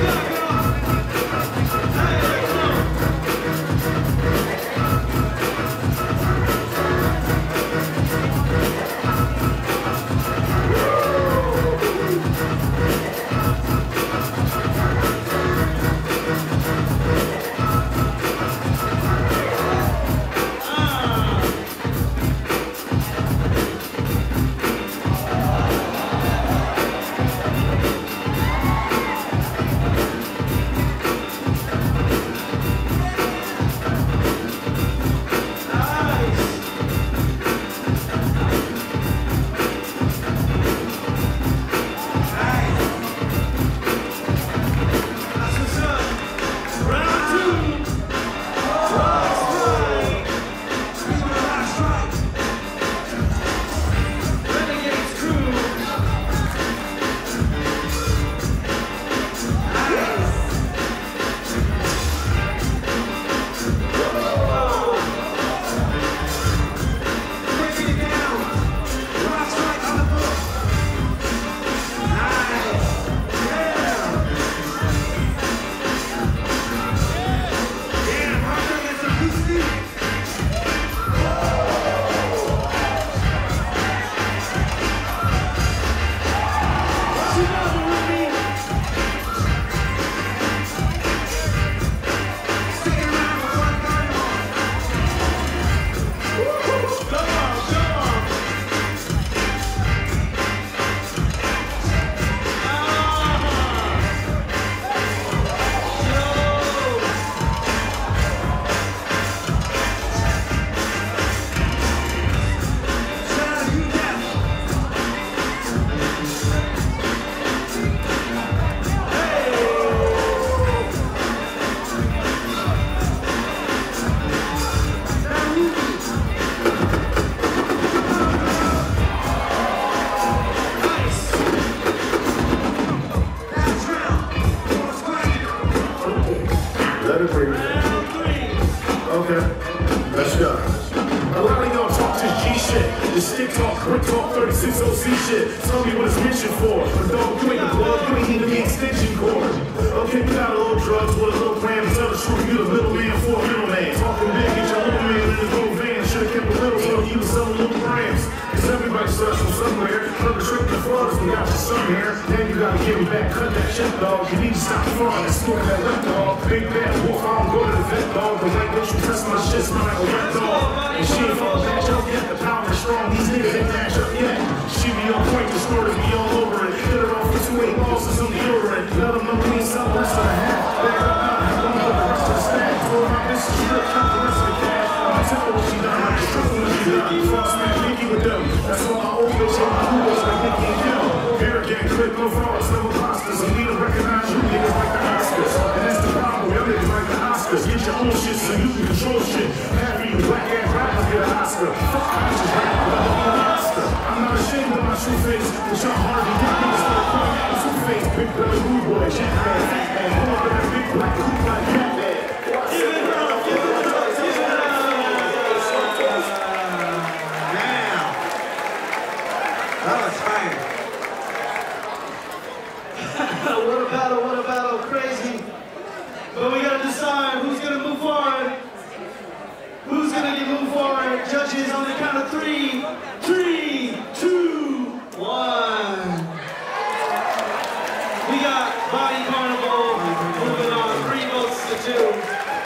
Let's go. Let's go. A lot of y'all talk this G shit. This stick talk, brick talk, 36 OC shit. Tell me what it's mentioned for. But dog, you ain't the plug, you ain't even the extension cord. Somewhere. Perpetrate the floods, we got your son here. Then you gotta give me back, cut that shit, dog. You need to stop fraud and that wet dog. Big bad wolf, I don't go to the vet, dog. The way that you test my shit smell like a wet dog. And she ain't fall back up yet. The power is strong, these niggas ain't dash up yet. She be on point, the stories be all over it. Hit her off with two eight balls and some deodorant. Let them know we ain't the rest of the half. Back up them put the rest of the stack. My bitch strip, count the rest of the cash. My temple what she done, a she them. That's all no frauds, no imposters. And we don't recognize you niggas like the Oscars. And that's the problem, y'all niggas like the Oscars. Get your own shit so you can control shit. You black ass rappers get an Oscar. Fuck conscious rap, but don't an Oscar. I'm not ashamed of my true face, but y'all hardly get niggas for the point. Two face, big belly rude boy, jack man, fat. Pull up in that big black hoop like cat. gonna move forward? Who's gonna move forward? Judges on the count of three.